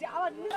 Der arbeitet nur